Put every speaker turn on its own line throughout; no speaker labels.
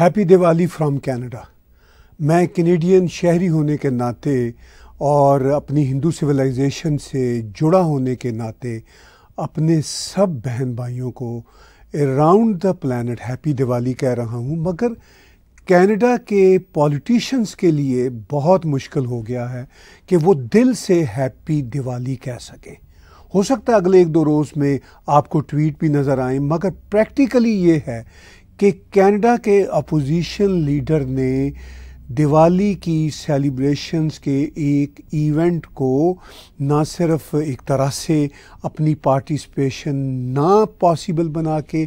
Happy Diwali from Canada میں Canadian شہری ہونے کے ناطے اور اپنی ہندو سویلائزیشن سے جڑا ہونے کے ناطے اپنے سب بہن بھائیوں کو around the planet happy Diwali کہہ رہا ہوں، مگر کینیڈا کے پولیٹیشنز کے لیے بہت مشکل ہو گیا ہے کہ وہ دل سے ہیپی دیوالی کہہ سکیں۔ ہو سکتا ہے اگلے ایک دو روز میں آپ کو ٹویٹ بھی نظر آئیں، مگر پریکٹیکلی یہ ہے کہ کینیڈا کے اپوزیشن لیڈر نے دیوالی کی سیلیبریشنز کے ایک ایونٹ کو نہ صرف ایک طرح سے اپنی پارٹیسپیشن نہ پاسبل بنا کے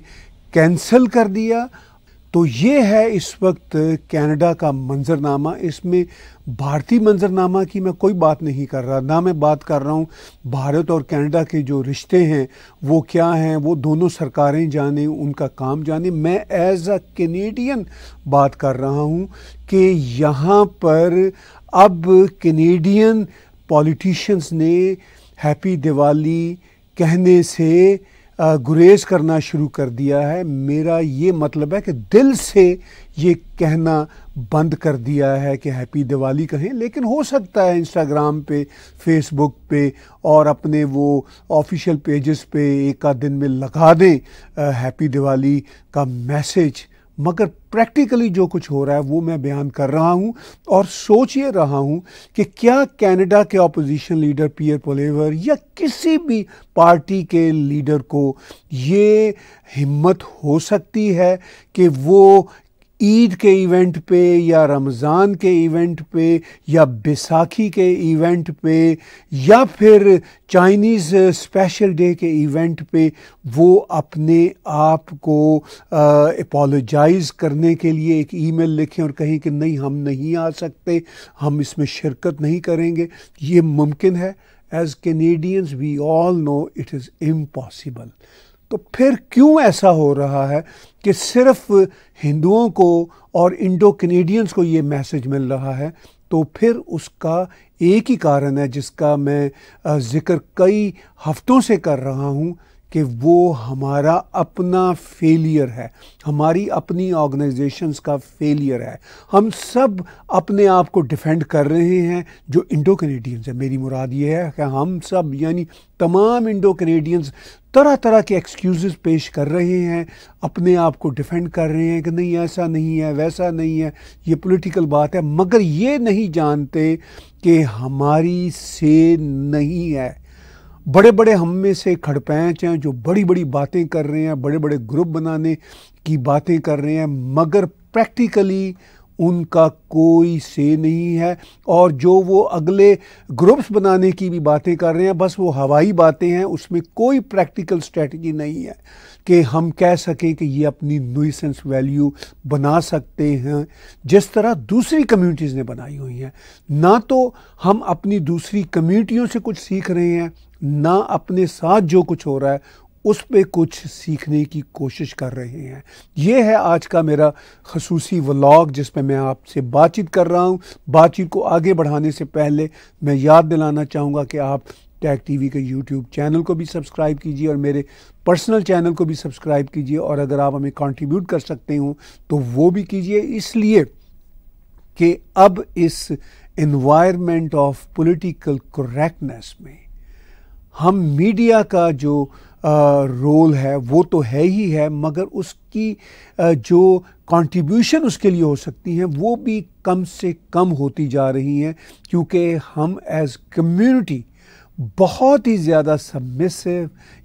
کینسل کر دیا تو یہ ہے اس وقت کینیڈا کا منظرنامہ۔ اس میں بھارتی منظرنامہ کی میں کوئی بات نہیں کر رہا۔ نہ میں بات کر رہا ہوں بھارت اور کینیڈا کے جو رشتے ہیں، وہ کیا ہیں؟ وہ دونوں سرکاریں جانیں، ان کا کام جانیں۔ میں ایز اے کینیڈین بات کر رہا ہوں کہ یہاں پر اب کینیڈین پولیٹیشینز نے ہیپی دیوالی کہنے سے گریز کرنا شروع کر دیا ہے۔ میرا یہ مطلب ہے کہ دل سے یہ کہنا بند کر دیا ہے کہ ہیپی دیوالی کہیں۔ لیکن ہو سکتا ہے انسٹاگرام پہ فیس بک پہ اور اپنے وہ آفیشیل پیجز پہ ایک آدھ دن میں لگا دیں ہیپی دیوالی کا میسج مگر پریکٹیکلی جو کچھ ہو رہا ہے وہ میں بیان کر رہا ہوں اور سوچ یہ رہا ہوں کہ کیا کینیڈا کے اپوزیشن لیڈر پیئر پولیور یا کسی بھی پارٹی کے لیڈر کو یہ ہمت ہو سکتی ہے کہ وہ عید کے ایونٹ پہ یا رمضان کے ایونٹ پہ یا بیساکھی کے ایونٹ پہ یا پھر چائنیز اسپیشل ڈے کے ایونٹ پہ وہ اپنے آپ کو اپولوجائز کرنے کے لیے ایک ای میل لکھیں اور کہیں کہ نہیں، ہم نہیں آ سکتے، ہم اس میں شرکت نہیں کریں گے۔ یہ ممکن ہے۔ As Canadians we all know it is impossible. تو پھر کیوں ایسا ہو رہا ہے کہ صرف ہندوؤں کو اور انڈو کینیڈینز کو یہ میسج مل رہا ہے؟ تو پھر اس کا ایک ہی کارن ہے جس کا میں ذکر کئی ہفتوں سے کر رہا ہوں کہ وہ ہمارا اپنا فیلئر ہے، ہماری اپنی آرگنائزیشنز کا فیلئر ہے۔ ہم سب اپنے آپ کو ڈیفینڈ کر رہے ہیں جو انڈو کینیڈینز ہیں۔ میری مراد یہ ہے کہ ہم سب یعنی تمام انڈو کینیڈینز طرح طرح کے ایکسکیوزز پیش کر رہے ہیں، اپنے آپ کو ڈیفینڈ کر رہے ہیں کہ نہیں، ایسا نہیں ہے، ویسا نہیں ہے، یہ پولیٹیکل بات ہے۔ مگر یہ نہیں جانتے کہ ہماری سے نہیں ہے۔ بڑے بڑے ہم میں سے کھڑ پینچ ہیں جو بڑی بڑی باتیں کر رہے ہیں، بڑے بڑے گروپ بنانے کی باتیں کر رہے ہیں، مگر پریکٹیکلی ان کا کوئی سے نہیں ہے اور جو وہ اگلے گروپس بنانے کی بھی باتیں کر رہے ہیں، بس وہ ہوائی باتیں ہیں، اس میں کوئی پریکٹیکل اسٹریٹجی نہیں ہے کہ ہم کہہ سکیں کہ یہ اپنی نویسنس ویلیو بنا سکتے ہیں، جس طرح دوسری کمیونٹیز نے بنائی ہوئی ہیں۔ نہ تو ہم اپنی دوسری کمیونٹیوں سے کچھ سیکھ رہے ہیں، نہ اپنے ساتھ جو کچھ ہو رہا ہے اس پہ کچھ سیکھنے کی کوشش کر رہے ہیں۔ یہ ہے آج کا میرا خصوصی ولاگ جس پہ میں آپ سے بات چیت کر رہا ہوں۔ بات چیت کو آگے بڑھانے سے پہلے میں یاد دلانا چاہوں گا کہ آپ ٹیک ٹی وی کے یوٹیوب چینل کو بھی سبسکرائب کیجیے اور میرے پرسنل چینل کو بھی سبسکرائب کیجیے اور اگر آپ ہمیں کنٹریبیوٹ کر سکتے ہوں تو وہ بھی کیجیے اس لیے کہ اب اس انوائرمنٹ آف پولیٹیکل کریکٹنیس میں ہم میڈیا کا جو رول ہے، وہ تو ہے ہی ہے، مگر اس کی جو کنٹریبیوشن اس کے لیے ہو سکتی ہیں، وہ بھی کم سے کم ہوتی جا رہی ہیں، کیونکہ ہم ایز کمیونٹی بہت ہی زیادہ سبمسو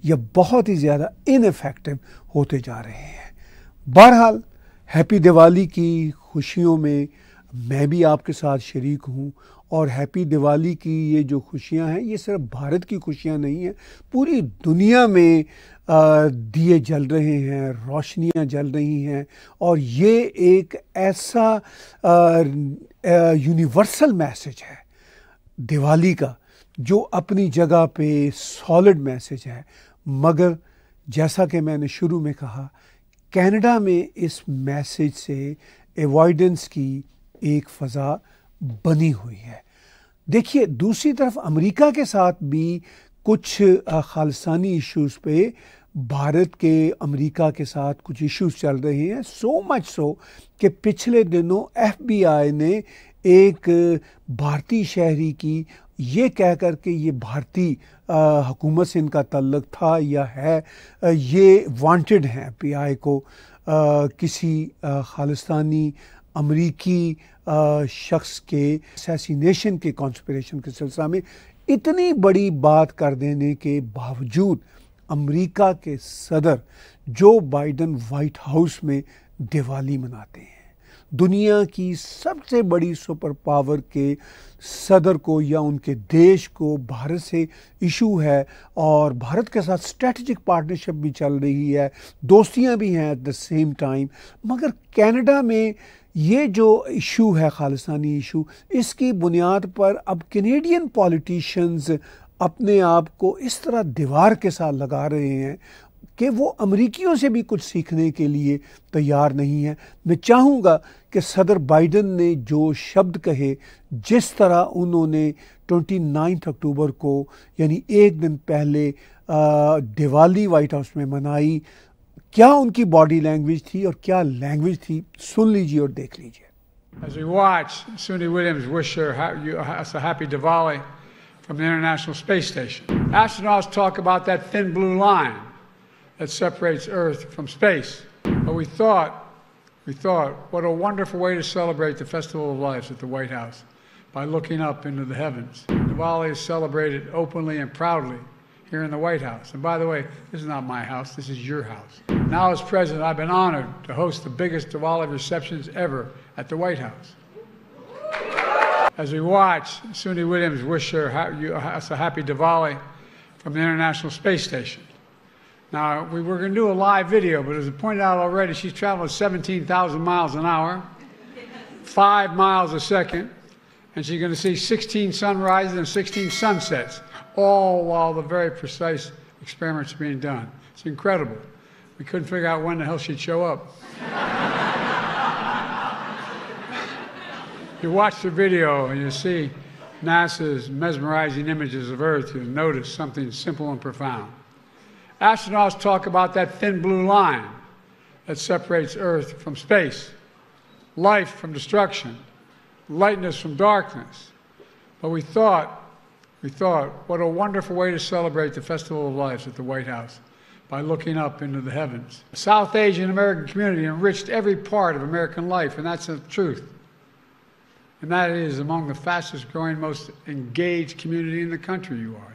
یا بہت ہی زیادہ ان افیکٹو ہوتے جا رہے ہیں۔ بہرحال ہیپی دیوالی کی خوشیوں میں میں بھی آپ کے ساتھ شریک ہوں۔ اور ہیپی دیوالی کی یہ جو خوشیاں ہیں، یہ صرف بھارت کی خوشیاں نہیں ہیں، پوری دنیا میں دیے جل رہے ہیں، روشنیاں جل رہی ہیں اور یہ ایک ایسا یونیورسل میسج ہے دیوالی کا، جو اپنی جگہ پہ سالڈ میسج ہے۔ مگر جیسا کہ میں نے شروع میں کہا، کینیڈا میں اس میسج سے ایوائڈنس کی ایک فضا بنی ہوئی ہے۔ دیکھیے، دوسری طرف امریکہ کے ساتھ بھی کچھ خالصانی ایشوز پہ بھارت کے امریکہ کے ساتھ کچھ ایشوز چل رہے ہیں۔ سو مچ سو کہ پچھلے دنوں ایف بی آئی نے ایک بھارتی شہری کی یہ کہہ کر کے یہ بھارتی حکومت سے ان کا تعلق تھا یا ہے یہ وانٹڈ ہیں۔ پی آئی کو کسی خالستانی امریکی شخص کے سیسینیشن کے کانسپریشن کے سلسلہ میں اتنی بڑی بات کر دینے کے باوجود امریکہ کے صدر جو بائیڈن وائٹ ہاؤس میں دیوالی مناتے ہیں۔ دنیا کی سب سے بڑی سپر پاور کے صدر کو یا ان کے دیش کو بھارت سے ایشو ہے اور بھارت کے ساتھ اسٹریٹجک پارٹنرشپ بھی چل رہی ہے، دوستیاں بھی ہیں ایٹ دا سیم ٹائم مگر کینیڈا میں یہ جو ایشو ہے، خالصانی ایشو، اس کی بنیاد پر اب کینیڈین پولیٹیشنز اپنے آپ کو اس طرح دیوار کے ساتھ لگا رہے ہیں۔ کہ وہ امریکیوں سے بھی کچھ سیکھنے کے لیے تیار نہیں ہے میں چاہوں گا کہ صدر بائیڈن نے جو شبد کہے جس طرح انہوں نے ٹوئنٹی نائنتھ اکتوبر کو یعنی ایک دن پہلے دیوالی وائٹ ہاؤس میں منائی کیا ان کی باڈی لینگویج تھی اور کیا لینگویج تھی؟ سن لیجیے اور دیکھ لیجیے
As we watch, Suni Williams wish her us a happy Diwali from the International Space Station. Astronauts talk about that thin blue line. That separates Earth from space. But we thought, we thought, what a wonderful way to celebrate the Festival of Lights at the White House by looking up into the heavens. Diwali is celebrated openly and proudly here in the White House. And by the way, this is not my house, this is your house. Now, as president, I've been honored to host the biggest Diwali receptions ever at the White House. As we watch Suni Williams wish her a happy Diwali from the International Space Station. Now, we were going to do a live video, but as I pointed out already, she's traveling 17,000 miles an hour, five miles a second, and she's going to see 16 sunrises and 16 sunsets, all while the very precise experiments are being done. It's incredible. We couldn't figure out when the hell she'd show up. you watch the video and you see NASA's mesmerizing images of Earth, you'll notice something simple and profound. Astronauts talk about that thin blue line that separates Earth from space, life from destruction, lightness from darkness. But we thought, we thought, what a wonderful way to celebrate the Festival of Lights at the White House by looking up into the heavens. The South Asian American community enriched every part of American life, and that's the truth. And that is among the fastest growing, most engaged community in the country you are.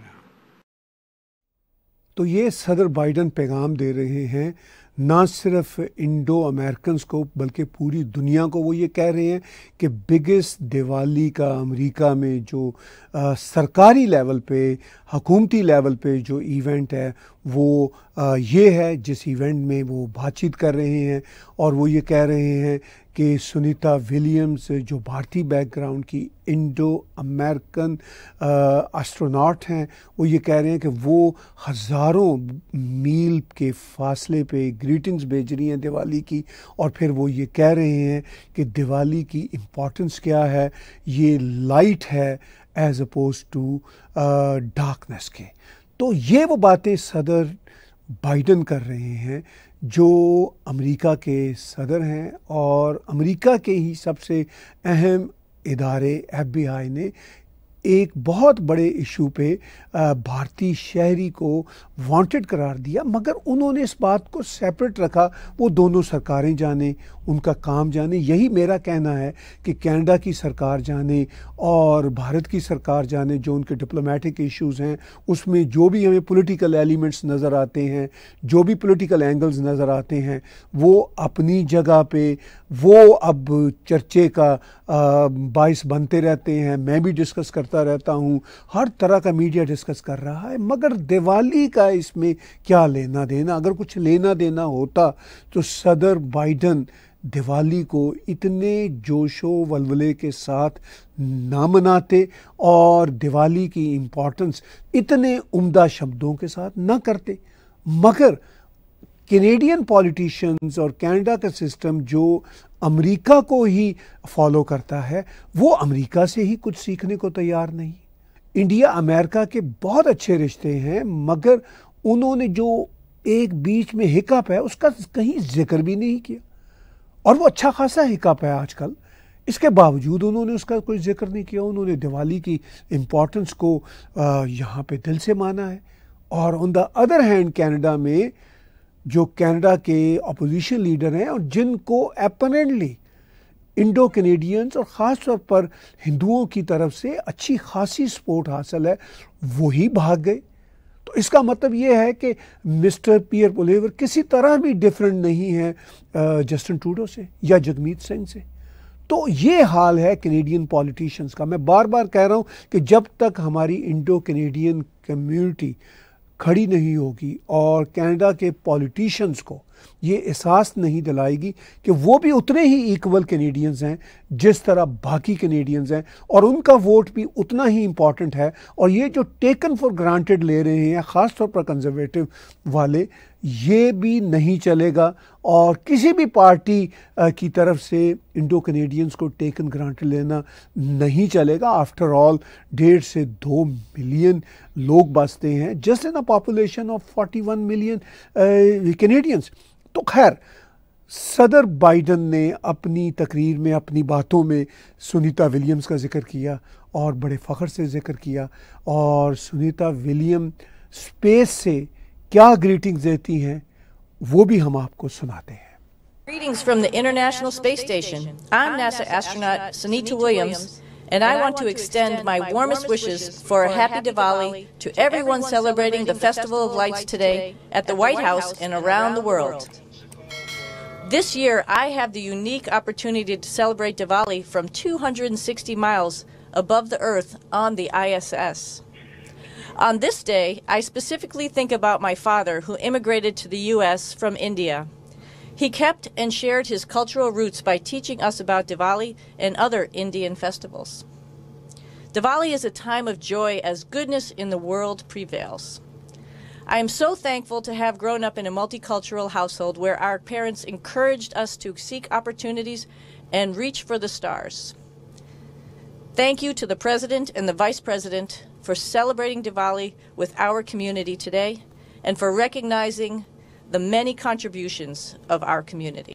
تو یہ صدر Biden پیغام دے رہے ہیں، نہ صرف Indo Americans کو، بلکہ پوری دنیا کو وہ یہ کہہ رہے ہیں کہ بگسٹ دیوالی کا امریکہ میں جو سرکاری لیول پہ، حکومتی لیول پہ جو ایونٹ ہے، وہ یہ ہے جس ایونٹ میں وہ بات چیت کر رہے ہیں اور وہ یہ کہہ رہے ہیں کہ سنیتا ولیمز جو بھارتی بیک گراؤنڈ کی انڈو امریکن اسٹروناٹ ہیں، وہ یہ کہہ رہے ہیں کہ وہ ہزاروں میل کے فاصلے پہ گریٹنگز بھیج رہی ہیں دیوالی کی اور پھر وہ یہ کہہ رہے ہیں کہ دیوالی کی امپورٹنس کیا ہے، یہ لائٹ ہے ایز اپوز ٹو ڈارکنیس کے۔ تو یہ وہ باتیں صدر بائیڈن کر رہے ہیں جو امریکہ کے صدر ہیں اور امریکہ کے ہی سب سے اہم ادارے ایف بی آئی نے ایک بہت بڑے ایشو پہ بھارتی شہری کو وانٹڈ قرار دیا، مگر انہوں نے اس بات کو سیپریٹ رکھا، وہ دونوں سرکاریں جانیں ان کا کام جانے۔ یہی میرا کہنا ہے کہ کینیڈا کی سرکار جانے اور بھارت کی سرکار جانے، جو ان کے ڈپلومیٹک ایشوز ہیں، اس میں جو بھی ہمیں پولیٹیکل ایلیمنٹس نظر آتے ہیں، جو بھی پولیٹیکل اینگلز نظر آتے ہیں، وہ اپنی جگہ پہ، وہ اب چرچے کا باعث بنتے رہتے ہیں۔ میں بھی ڈسکس کرتا رہتا ہوں۔ ہر طرح کا میڈیا ڈسکس کر رہا ہے، مگر دیوالی کا اس میں کیا لینا دینا؟ اگر کچھ لینا دینا ہوتا تو صدر بائیڈن دیوالی کو اتنے جوش و ولولے کے ساتھ نہ مناتے اور دیوالی کی امپورٹنس اتنے عمدہ شبدوں کے ساتھ نہ کرتے۔ مگر کینیڈین پولیٹیشنز اور کینیڈا کا سسٹم جو امریکہ کو ہی فالو کرتا ہے، وہ امریکہ سے ہی کچھ سیکھنے کو تیار نہیں۔ انڈیا، امریکہ کے بہت اچھے رشتے ہیں، مگر انہوں نے جو ایک بیچ میں ہکپ ہے اس کا کہیں ذکر بھی نہیں کیا۔ اور وہ اچھا خاصا ہکپ ہے آج کل۔ اس کے باوجود انہوں نے اس کا کوئی ذکر نہیں کیا، انہوں نے دیوالی کی امپورٹنس کو یہاں پہ دل سے مانا ہے۔ اور on the other hand Canada میں جو کینیڈا کے اپوزیشن لیڈر ہیں اور جن کو اپننٹلی انڈو کینیڈینز اور خاص طور پر ہندوؤں کی طرف سے اچھی خاصی سپورٹ حاصل ہے، وہی بھاگ گئے۔ تو اس کا مطلب یہ ہے کہ مسٹر پیئر پولیور کسی طرح بھی ڈفرینٹ نہیں ہے جسٹن ٹوڈو سے یا جگمیت سنگھ سے۔ تو یہ حال ہے کینیڈین پولیٹیشنز کا۔ میں بار بار کہہ رہا ہوں کہ جب تک ہماری انڈو کینیڈین کمیونٹی کھڑی نہیں ہوگی اور کینیڈا کے پولیٹیشنز کو یہ احساس نہیں دلائے گی کہ وہ بھی اتنے ہی ایکول کینیڈینز ہیں جس طرح باقی کینیڈینز ہیں اور ان کا ووٹ بھی اتنا ہی امپورٹنٹ ہے اور یہ جو ٹیکن فار گرانٹڈ لے رہے ہیں خاص طور پر کنزرویٹو والے، یہ بھی نہیں چلے گا اور کسی بھی پارٹی کی طرف سے انڈو کینیڈینز کو ٹیکن گرانٹڈ لینا نہیں چلے گا۔ آفٹر آل ڈیڑھ سے دو ملین لوگ بستے ہیں just in population of forty one million Canadians تو خیر صدر بائیڈن نے اپنی تقریر میں اپنی باتوں میں سنیتا ولیمز کا ذکر کیا اور بڑے فخر سے ذکر کیا اور سنیتا ولیم سپیس سے کیا گریٹنگز دیتی ہیں وہ بھی ہم آپ کو سناتے ہیں
Greetings from the International Space Station. I'm NASA astronaut Sunita Williams, and I want to extend my warmest wishes for a happy Diwali to everyone celebrating the Festival of Lights today at the White House and around the world. This year, I have the unique opportunity to celebrate Diwali from 260 miles above the Earth on the ISS. On this day, I specifically think about my father, who immigrated to the U.S. from India. He kept and shared his cultural roots by teaching us about Diwali and other Indian festivals. Diwali is a time of joy as goodness in the world prevails. I am so thankful to have grown up in a multicultural household where our parents encouraged us to seek opportunities and reach for the stars. Thank you to the President and the Vice President for celebrating Diwali with our community today and for recognizing the many contributions of our community.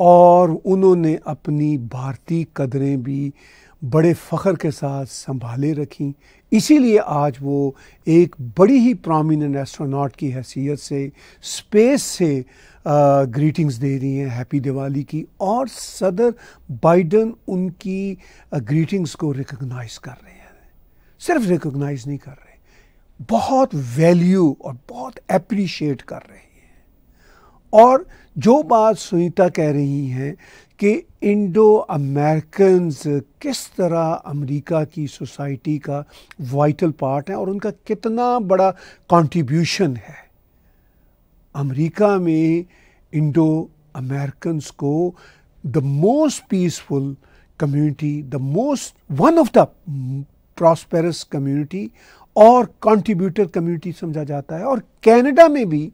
اور انہوں نے اپنی بھارتی قدریں بھی بڑے فخر کے ساتھ سنبھالے رکھیں۔ اسی لیے آج وہ ایک بڑی ہی پرومیننٹ ایسٹروناٹ کی حیثیت سے اسپیس سے گریٹنگز دے رہی ہیں ہیپی دیوالی کی اور صدر بائیڈن ان کی گریٹنگز کو ریکگنائز کر رہے ہیں۔ صرف ریکگنائز نہیں کر رہے، بہت ویلیو اور بہت اپریشیٹ کر رہے ہیں۔ اور جو بات سنیتا کہہ رہی ہیں کہ انڈو امریکنز کس طرح امریکہ کی سوسائٹی کا وائٹل پارٹ ہے اور ان کا کتنا بڑا کانٹریبیوشن ہے۔ امریکہ میں انڈو امریکنز کو the most peaceful community the most one of the prosperous community اور کانٹریبیوٹر کمیونٹی سمجھا جاتا ہے۔ اور کینیڈا میں بھی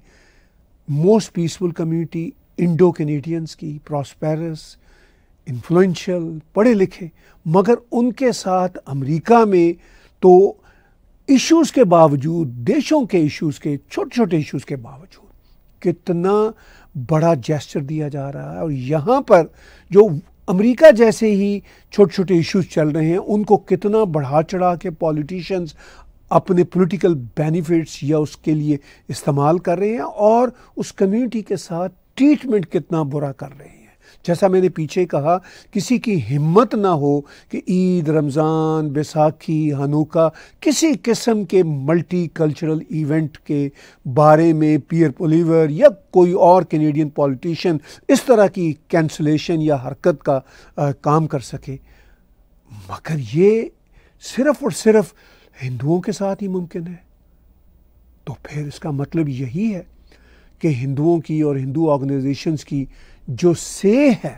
most peaceful community Indo Canadians کی پراسپیرس انفلوئنشل پڑھے لکھے مگر ان کے ساتھ امریکہ میں تو ایشوز کے باوجود دیشوں کے ایشوز کے چھوٹے چھوٹے ایشوز کے باوجود کتنا بڑا جیسچر دیا جا رہا ہے اور یہاں پر جو امریکہ جیسے ہی چھوٹے چھوٹے ایشوز چل رہے ہیں ان کو کتنا بڑھا چڑھا کے پولیٹیشنز اپنے پولیٹیکل بینیفٹس یا اس کے لیے استعمال کر رہے ہیں اور اس کمیونٹی کے ساتھ ٹریٹمنٹ کتنا برا کر رہے ہیں۔ جیسا میں نے پیچھے کہا، کسی کی ہمت نہ ہو کہ عید، رمضان، بیساکھی، ہنوکا، کسی قسم کے ملٹی کلچرل ایونٹ کے بارے میں پیئر پولیور یا کوئی اور کینیڈین پولیٹیشین اس طرح کی کینسلیشن یا حرکت کا کام کر سکے۔ مگر یہ صرف اور صرف ہندوؤں کے ساتھ ہی ممکن ہے۔ تو پھر اس کا مطلب یہی ہے کہ ہندوؤں کی اور ہندو آرگنائزیشنز کی جو سے ہے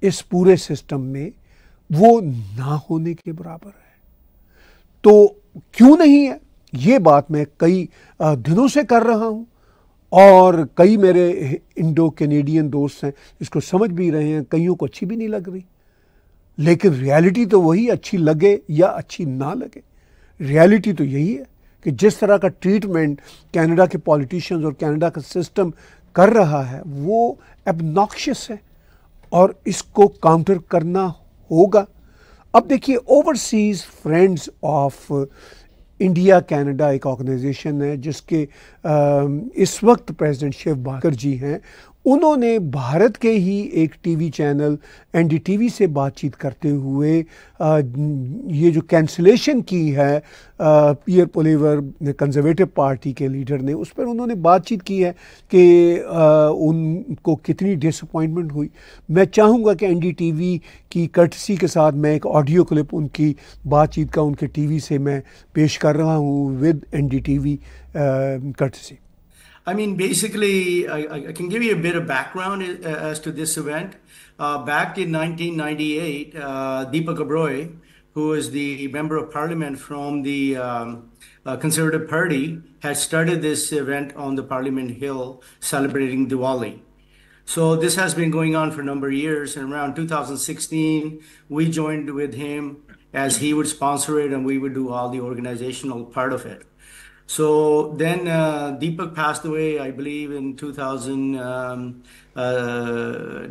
اس پورے سسٹم میں وہ نہ ہونے کے برابر ہے۔ تو کیوں نہیں ہے؟ یہ بات میں کئی دنوں سے کر رہا ہوں اور کئی میرے انڈو کینیڈین دوست ہیں، اس کو سمجھ بھی رہے ہیں، کئیوں کو اچھی بھی نہیں لگ رہی۔ لیکن ریالٹی تو وہی اچھی لگے یا اچھی نہ لگے۔ ریالٹی تو یہی ہے کہ جس طرح کا ٹریٹمنٹ کینیڈا کے پالیٹیشنز اور کینیڈا کا سسٹم کر رہا ہے، وہ اب ناکشس ہے اور اس کو کاؤنٹر کرنا ہوگا۔ اب دیکھیے overseas friends of India Canada ایک آرگنائزیشن ہے، جس کے اس وقت پریزیڈنٹ شیو بھاکر جی ہیں۔ انہوں نے بھارت کے ہی ایک T V channel N D T V سے بات چیت کرتے ہوئے یہ جو کینسلیشن کی ہے پیئر پولیور کنزرویٹو پارٹی کے لیڈر نے، اس پر انہوں نے بات چیت کی ہے کہ ان کو کتنی ڈس اپوائنٹمنٹ ہوئی۔ میں چاہوں گا کہ این ڈی ٹی وی کی کرٹسی کے ساتھ میں ایک آڈیو کلپ ان کی بات چیت کا، ان کے ٹی وی سے میں پیش کر رہا ہوں with N D T V courtesy
I mean, basically, I, I, can give you a bit of background uh, as to this event. Uh, back in 1998, uh, Deepak Abroy, who is the member of parliament from the um, uh, Conservative Party, had started this event on the Parliament Hill celebrating Diwali. So this has been going on for a number of years. And around 2016, we joined with him as he would sponsor it and we would do all the organizational part of it. So then uh, Deepak passed away, I believe, in 2019. Um, uh,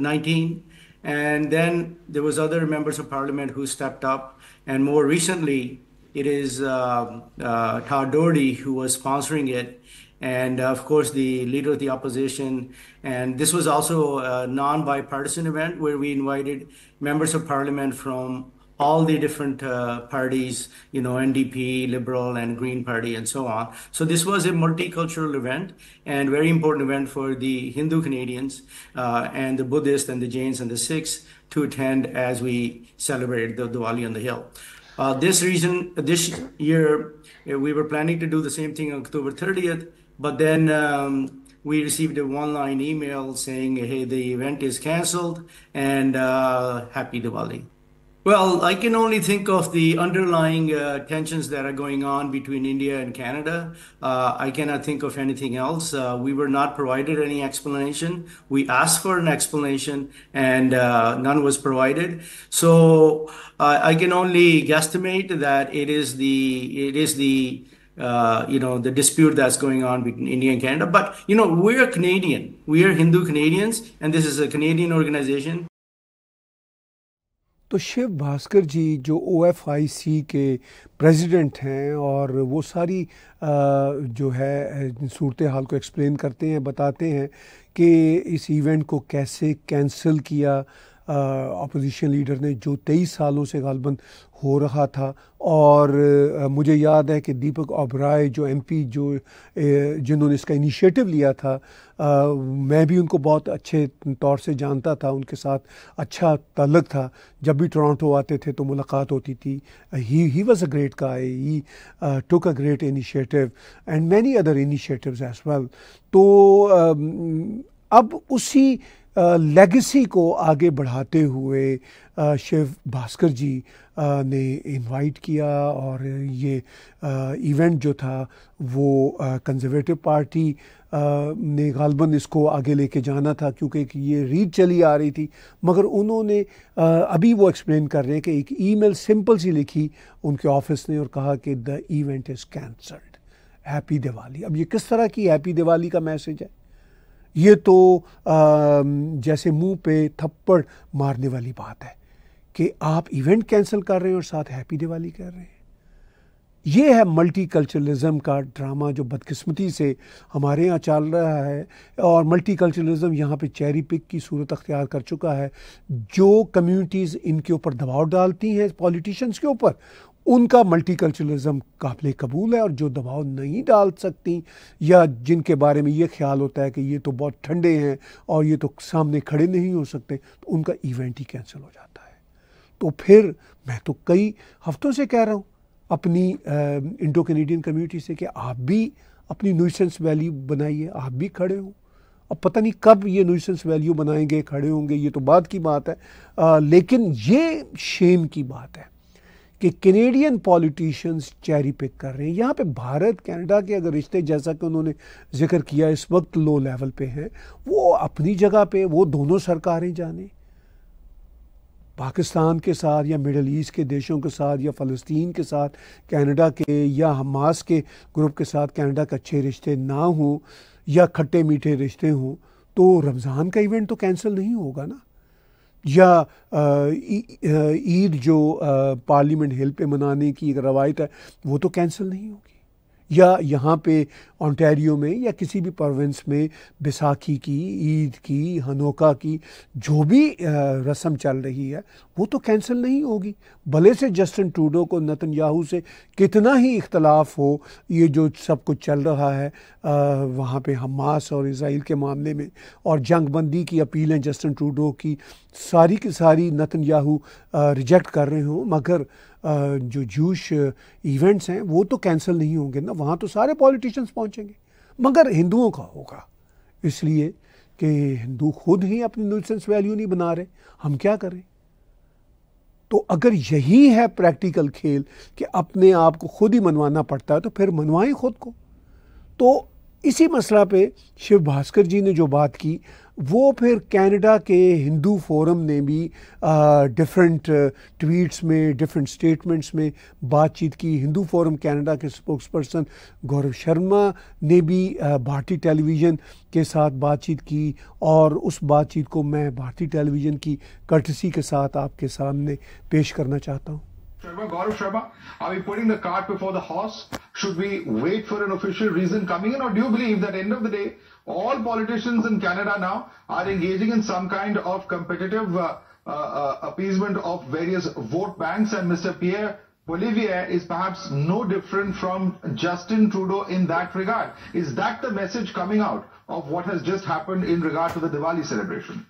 and then there was other members of parliament who stepped up. And more recently, it is uh, uh, Todd Doherty who was sponsoring it. And of course, the leader of the opposition. And this was also a non-bipartisan event where we invited members of parliament from all the different uh, parties, you know, NDP, Liberal, and Green Party, and so on. So this was a multicultural event and very important event for the Hindu Canadians uh, and the Buddhists and the Jains and the Sikhs to attend as we celebrated the Diwali on the Hill. Uh, this reason, this year, uh, we were planning to do the same thing on October 30th, but then um, we received a one-line email saying, hey, the event is canceled and uh, happy Diwali. Well, I can only think of the underlying uh, tensions that are going on between India and Canada. Uh, I cannot think of anything else. Uh, we were not provided any explanation. We asked for an explanation and none was provided. So I can only guesstimate that it is the it is the you know the dispute that's going on between India and Canada. But you know we're Canadian. We are Hindu Canadians, and this is a Canadian organization.
تو شیو بھاسکر جی جو O F آئی سی کے president ہیں اور وہ ساری جو ہے صورت حال کو ایکسپلین کرتے ہیں، بتاتے ہیں کہ اس ایونٹ کو کیسے کینسل کیا اپوزیشن لیڈر نے جو تیئیس سالوں سے غالباً ہو رہا تھا اور مجھے یاد ہے کہ دیپک اوبرائے جو ایم پی، جو جنہوں نے اس کا انیشیٹو لیا تھا میں بھی ان کو بہت اچھے طور سے جانتا تھا، ان کے ساتھ اچھا تعلق تھا۔ جب بھی ٹورانٹو آتے تھے تو ملاقات ہوتی تھی۔ ہی ہی واز اے گریٹ کا ہی talk a great initiative and many other initiatives as well. تو اب اسی لیگسی کو آگے بڑھاتے ہوئے شیو بھاسکر جی نے انوائٹ کیا اور یہ ایونٹ جو تھا وہ کنزرویٹو پارٹی نے غالباً اس کو آگے لے کے جانا تھا کیونکہ یہ ریڈ چلی آ رہی تھی۔ مگر انہوں نے ابھی وہ ایکسپلین کر رہے ہیں کہ ایک ای میل سمپل سی لکھی ان کے آفس نے اور کہا کہ the event is cancelled happy Diwali اب یہ کس طرح کی ہیپی دیوالی کا میسج ہے؟ یہ تو جیسے منہ پہ تھپڑ مارنے والی بات ہے کہ آپ ایونٹ کینسل کر رہے ہیں اور ساتھ ہیپی دیوالی کر رہے ہیں۔ یہ ہے ملٹی کلچرلزم کا ڈرامہ جو بدقسمتی سے ہمارے یہاں چل رہا ہے اور ملٹی کلچرلزم یہاں پہ چیری پک کی صورت اختیار کر چکا ہے۔ جو کمیونٹیز ان کے اوپر دباؤ ڈالتی ہیں، پولیٹیشنز کے اوپر ان کا ملٹی کلچرلزم قابل قبول ہے اور جو دباؤ نہیں ڈال سکتی یا جن کے بارے میں یہ خیال ہوتا ہے کہ یہ تو بہت ٹھنڈے ہیں اور یہ تو سامنے کھڑے نہیں ہو سکتے، تو ان کا ایونٹ ہی کینسل ہو جاتا ہے۔ تو پھر میں تو کئی ہفتوں سے کہہ رہا ہوں اپنی انڈو کینیڈین کمیونٹی سے کہ آپ بھی اپنی نویسنس ویلیو بنائیے، آپ بھی کھڑے ہوں۔ اب پتہ نہیں کب یہ نویسنس ویلیو بنائیں گے، کھڑے ہوں گے، یہ تو بات کی بات ہے۔ لیکن یہ شیم کی بات ہے۔ کہ کینیڈین پولیٹیشنز چیری پک کر رہے ہیں۔ یہاں پہ بھارت، کینیڈا کے اگر رشتے جیسا کہ انہوں نے ذکر کیا اس وقت لو لیول پہ ہیں، وہ اپنی جگہ پہ، وہ دونوں سرکاریں جانیں۔ پاکستان کے ساتھ یا مڈل ایسٹ کے دیشوں کے ساتھ یا فلسطین کے ساتھ، کینیڈا کے یا حماس کے گروپ کے ساتھ کینیڈا کے اچھے رشتے نہ ہوں یا کھٹے میٹھے رشتے ہوں، تو رمضان کا ایونٹ تو کینسل نہیں ہوگا نا۔ یا عید جو پارلیمنٹ ہل پہ منانے کی ایک روایت ہے، وہ تو کینسل نہیں ہوگی۔ یا یہاں پہ آنٹیریو میں یا کسی بھی پروونس میں بیساکھی کی، عید کی، ہنوکا کی، جو بھی رسم چل رہی ہے، وہ تو کینسل نہیں ہوگی۔ بھلے سے جسٹن ٹوڈو کو نتن یاہو سے کتنا ہی اختلاف ہو، یہ جو سب کچھ چل رہا ہے وہاں پہ حماس اور اسرائیل کے معاملے میں اور جنگ بندی کی اپیلیں جسٹن ٹوڈو کی، ساری کی ساری نتن یاہو ریجیکٹ کر رہے ہوں۔ مگر جو جوش ایونٹس ہیں، وہ تو کینسل نہیں ہوں گے نا، وہاں تو سارے پولیٹیشنز پہنچیں گے۔ مگر ہندوؤں کا ہوگا۔ اس لیے کہ ہندو خود ہی اپنی نوسنس ویلیو نہیں بنا رہے۔ ہم کیا کریں؟ تو اگر یہی ہے پریکٹیکل کھیل کہ اپنے آپ کو خود ہی منوانا پڑتا ہے، تو پھر منوائیں خود کو۔ تو اسی مسئلہ پہ شیو بھاسکر جی نے جو بات کی، وہ پھر کینیڈا کے ہندو فورم نے بھی ڈفرینٹ ٹویٹس میں ڈفرینٹ سٹیٹمنٹس میں بات چیت کی۔ ہندو فورم کینیڈا کے سپوکس پرسن گورو شرما نے بھی بھارتی ٹیلی ویژن کے ساتھ بات چیت کی۔ اور اس بات چیت کو میں بھارتی ٹیلی ویژن کی کرٹسی کے ساتھ آپ کے سامنے پیش کرنا چاہتا ہوں۔
Sharma, Gaurav Sharma, are we putting the cart before the horse? Should we wait for an official reason coming in or do you believe that end of the day all politicians in Canada now are engaging in some kind of competitive uh, uh, uh, appeasement of various vote banks and Mr. Pierre Poilievre is perhaps no different from Justin Trudeau in that regard. Is that the message coming out of what has just happened in regard to the Diwali celebration?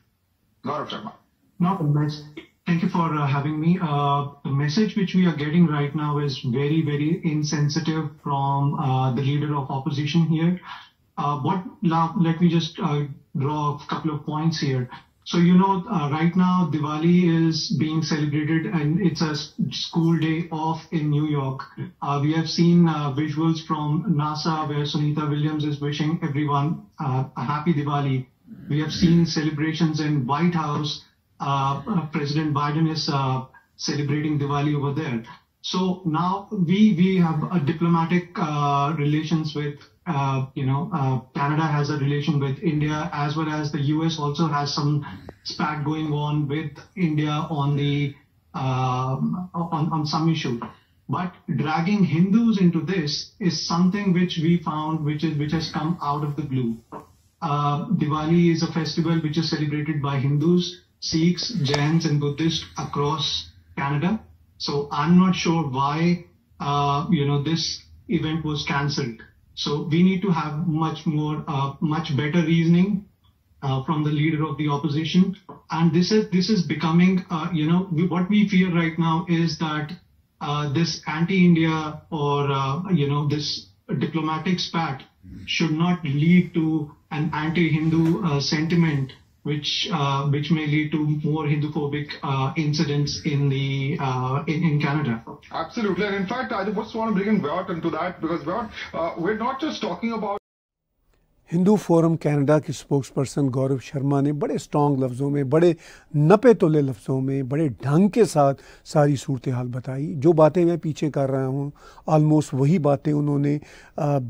Gaurav Sharma.
Not message. Thank you for uh, having me. Uh, the message which we are getting right now is very, very insensitive from uh, the leader of opposition here. Uh, let me just uh, draw a couple of points here. So, you know, uh, right now Diwali is being celebrated and it's a school day off in New York. We have seen visuals from NASA where Sunita Williams is wishing everyone a happy Diwali. We have seen celebrations in White House. President Biden is celebrating Diwali over there. So now we we have diplomatic relations with uh, uh, Canada has a relation with India, as well as the US also has some spat going on with India on the on on some issue. But dragging Hindus into this is something which we found which is which has come out of the blue. Uh, Diwali is a festival which is celebrated by Hindus, Sikhs, Jains and Buddhists across Canada. So I'm not sure why uh, you know this event was cancelled. So we need to have much more, uh, much better reasoning uh, from the leader of the opposition. And this is this is becoming, uh, what we fear right now is that this anti-India or, you know this diplomatic spat should not lead to an anti-Hindu sentiment uh, which may lead to more Hinduphobic uh, incidents in the uh, in Canada.
Absolutely. And in fact, I just want to bring in Vyot into that, because Vyot, we're not just talking about
Hindu forum Canada کی spokesperson Gaurav Sharma نے بڑے strong لفظوں میں، بڑے نپے تولے لفظوں میں، بڑے ڈھنگ کے ساتھ ساری صورتحال بتائی۔ جو باتیں میں پیچھے کر رہا ہوں آلموسٹ وہی باتیں انہوں نے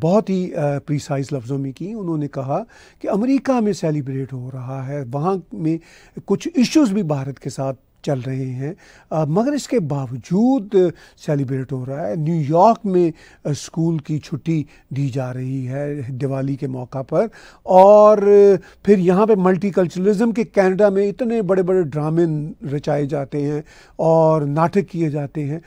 بہت ہی پریسائز لفظوں میں کی۔ انہوں نے کہا کہ امریکہ میں سیلیبریٹ ہو رہا ہے، وہاں میں کچھ ایشوز بھی بھارت کے ساتھ چل رہے ہیں۔ مگر اس کے باوجود سیلیبریٹ ہو رہا ہے۔ نیو یارک میں اسکول کی چھٹی دی جا رہی ہے دیوالی کے موقع پر۔ اور پھر یہاں پہ ملٹی کلچرلزم کے کینیڈا میں اتنے بڑے بڑے ڈرامے رچائے جاتے ہیں اور ناٹک کیے جاتے ہیں۔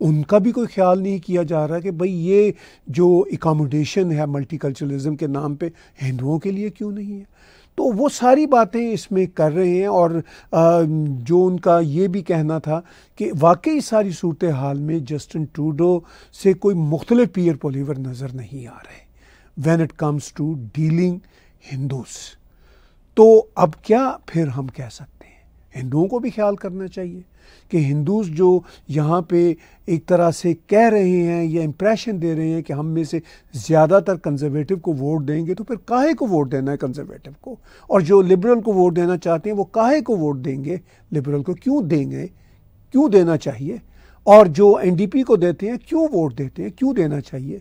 ان کا بھی کوئی خیال نہیں کیا جا رہا کہ بھئی یہ جو اکاموڈیشن ہے ملٹی کلچرلزم کے نام پہ، ہندوؤں کے لیے کیوں نہیں ہے؟ تو وہ ساری باتیں اس میں کر رہے ہیں اور جو ان کا یہ بھی کہنا تھا کہ واقعی ساری صورت حال میں جسٹن ٹروڈو سے کوئی مختلف پیئر پولیور نظر نہیں آ رہے۔ When it comes to dealing Hindus تو اب کیا پھر ہم کہہ سکتے ہیں؟ ہندوؤں کو بھی خیال کرنا چاہیے۔ کہ ہندوز جو یہاں پہ ایک طرح سے کہہ رہے ہیں یا امپریشن دے رہے ہیں کہ ہم میں سے زیادہ تر کنزرویٹو کو ووٹ دیں گے، تو پھر کاہے کو ووٹ دینا ہے کنزرویٹو کو؟ اور جو لبرل کو ووٹ دینا چاہتے ہیں، وہ کاہے کو ووٹ دیں گے؟ لبرل کو کیوں دیں گے؟ کیوں دینا چاہیے؟ اور جو این ڈی پی کو دیتے ہیں، کیوں ووٹ دیتے ہیں؟ کیوں دینا چاہیے؟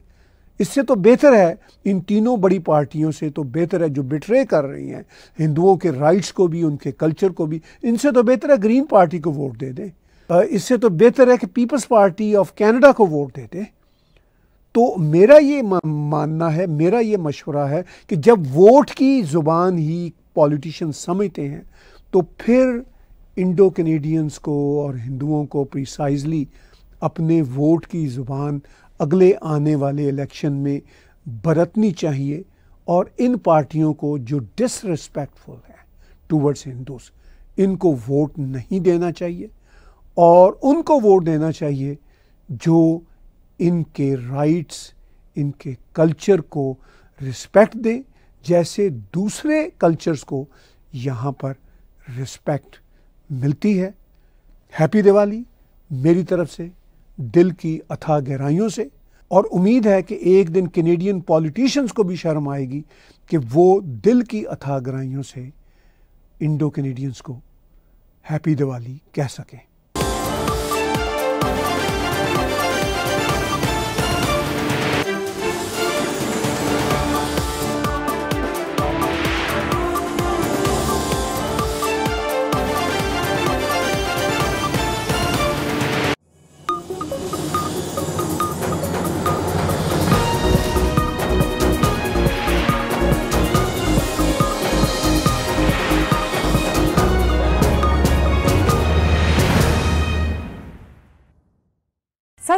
اس سے تو بہتر ہے، ان تینوں بڑی پارٹیوں سے تو بہتر ہے جو بٹرے کر رہی ہیں۔ ہندوؤں کے رائٹس کو بھی، ان کے کلچر کو بھی، ان سے تو بہتر ہے گرین پارٹی کو ووٹ دے دیں۔ اس سے تو بہتر ہے کہ پیپلز پارٹی آف کینیڈا کو ووٹ دے دیں۔ تو میرا یہ ماننا ہے، میرا یہ مشورہ ہے کہ جب ووٹ کی زبان ہی پولیٹیشین سمجھتے ہیں، تو پھر انڈو کینیڈینز کو اور ہندوؤں کو پریسائزلی اپنے ووٹ کی زبان اگلے آنے والے الیکشن میں برتنی چاہیے اور ان پارٹیوں کو جو ڈس ریسپیکٹفل ہے ٹورڈس ہندوز ان کو ووٹ نہیں دینا چاہیے اور ان کو ووٹ دینا چاہیے جو ان کے رائٹس ان کے کلچر کو رسپیکٹ دیں، جیسے دوسرے کلچرز کو یہاں پر رسپیکٹ ملتی ہے۔ ہیپی دیوالی میری طرف سے۔ دل کی اتھا گہرائیوں سے، اور امید ہے کہ ایک دن کینیڈین پولیٹیشنز کو بھی شرم آئے گی کہ وہ دل کی اتھا گہرائیوں سے انڈو کینیڈینز کو ہیپی دیوالی کہہ سکیں۔